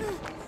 Ugh!